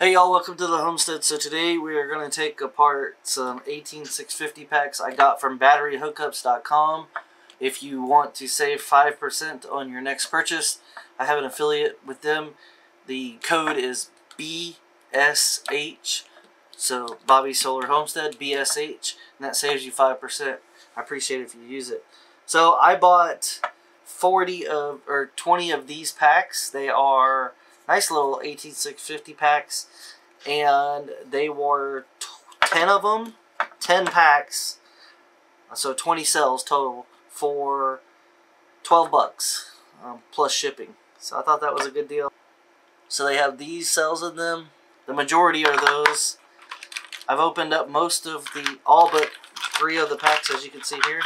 Hey y'all, welcome to the homestead. So today we are going to take apart some 18650 packs I got from batteryhookups.com. If you want to save 5% on your next purchase, I have an affiliate with them. The code is BSH, so Bobby Solar Homestead, BSH, and that saves you 5%. I appreciate it if you use it. So I bought 40 of, or 20 of these packs. They are nice little 18650 packs. And they were 10 of them 10 packs. So 20 cells total for 12 bucks um, plus shipping. So I thought that was a good deal. So they have these cells in them. The majority are those. I've opened up most of the all but three of the packs as you can see here.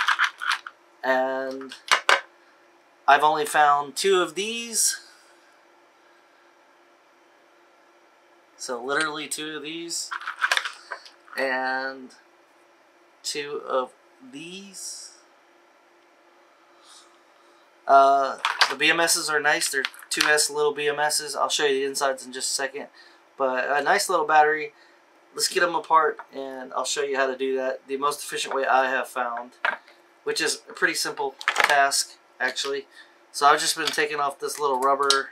And I've only found two of these So literally two of these and two of these. Uh, the BMSs are nice. They're 2S little BMSs. I'll show you the insides in just a second. But a nice little battery. Let's get them apart and I'll show you how to do that the most efficient way I have found. Which is a pretty simple task actually. So I've just been taking off this little rubber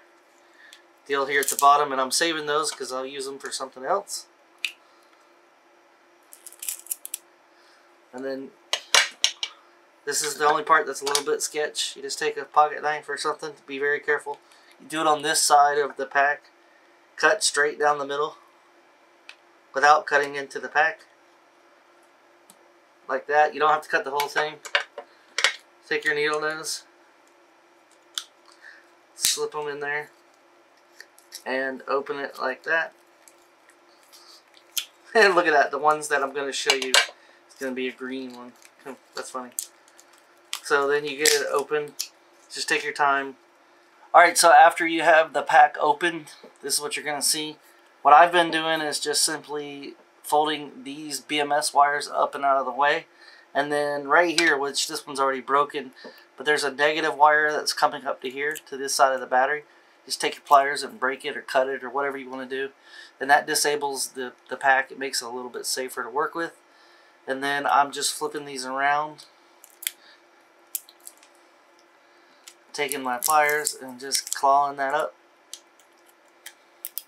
deal here at the bottom and I'm saving those because I'll use them for something else. And then this is the only part that's a little bit sketch. You just take a pocket knife or something. To be very careful. You do it on this side of the pack. Cut straight down the middle without cutting into the pack. Like that. You don't have to cut the whole thing. Take your needle nose. Slip them in there and open it like that. And look at that, the ones that I'm going to show you it's going to be a green one. That's funny. So then you get it open. Just take your time. Alright, so after you have the pack open, this is what you're going to see. What I've been doing is just simply folding these BMS wires up and out of the way. And then right here, which this one's already broken, but there's a negative wire that's coming up to here, to this side of the battery just take your pliers and break it or cut it or whatever you want to do. And that disables the, the pack. It makes it a little bit safer to work with. And then I'm just flipping these around. Taking my pliers and just clawing that up.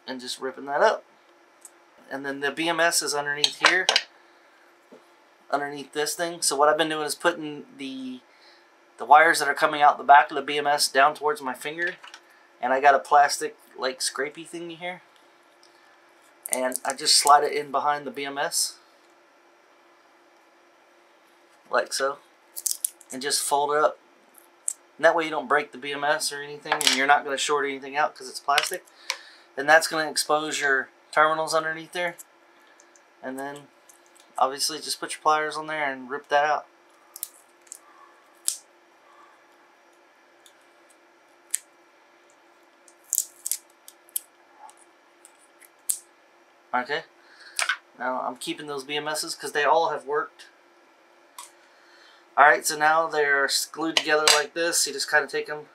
And just ripping that up. And then the BMS is underneath here. Underneath this thing. So what I've been doing is putting the the wires that are coming out the back of the BMS down towards my finger and I got a plastic like scrapey thingy here. And I just slide it in behind the BMS like so. And just fold it up. And that way you don't break the BMS or anything and you're not going to short anything out because it's plastic. And that's going to expose your terminals underneath there. And then obviously just put your pliers on there and rip that out Okay. Now I'm keeping those BMSs because they all have worked. Alright, so now they're glued together like this. You just kind of take them,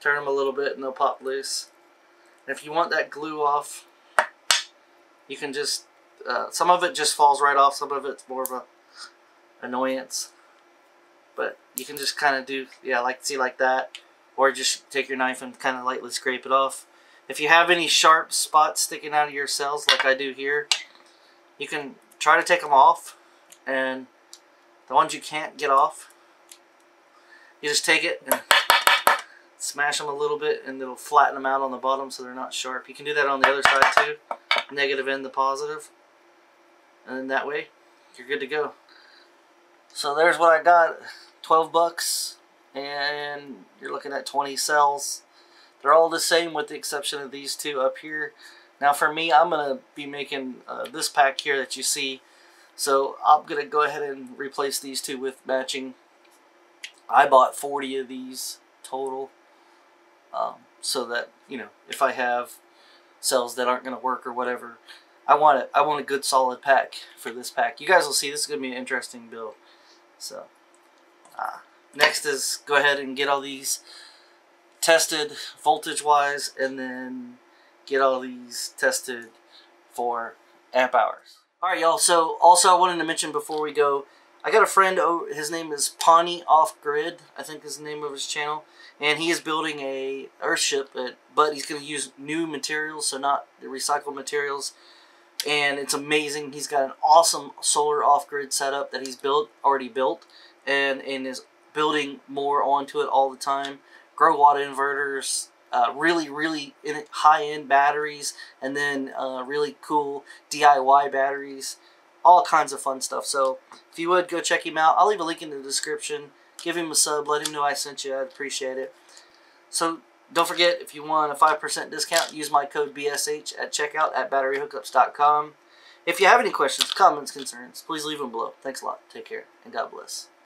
turn them a little bit, and they'll pop loose. And if you want that glue off, you can just, uh, some of it just falls right off. Some of it's more of a annoyance. But you can just kind of do, yeah, like see like that. Or just take your knife and kind of lightly scrape it off. If you have any sharp spots sticking out of your cells like I do here, you can try to take them off. And the ones you can't get off, you just take it and smash them a little bit and it'll flatten them out on the bottom so they're not sharp. You can do that on the other side too. Negative and the positive. And then that way, you're good to go. So there's what I got. 12 bucks and you're looking at 20 cells. They're all the same with the exception of these two up here. Now for me, I'm going to be making uh, this pack here that you see. So I'm going to go ahead and replace these two with matching. I bought 40 of these total. Um, so that, you know, if I have cells that aren't going to work or whatever, I want it. I want a good solid pack for this pack. You guys will see this is going to be an interesting build. So, uh, next is go ahead and get all these tested voltage wise and then get all these tested for amp hours. All right, y'all. So also I wanted to mention before we go, I got a friend. Oh, his name is Pawnee Off Grid. I think is the name of his channel, and he is building a Earthship, but he's going to use new materials, so not the recycled materials. And it's amazing. He's got an awesome solar off-grid setup that he's built already built, and and is building more onto it all the time. Growatt inverters, uh, really, really high-end batteries, and then uh, really cool DIY batteries. All kinds of fun stuff. So if you would, go check him out. I'll leave a link in the description. Give him a sub. Let him know I sent you. I'd appreciate it. So don't forget, if you want a 5% discount, use my code BSH at checkout at batteryhookups.com. If you have any questions, comments, concerns, please leave them below. Thanks a lot. Take care, and God bless.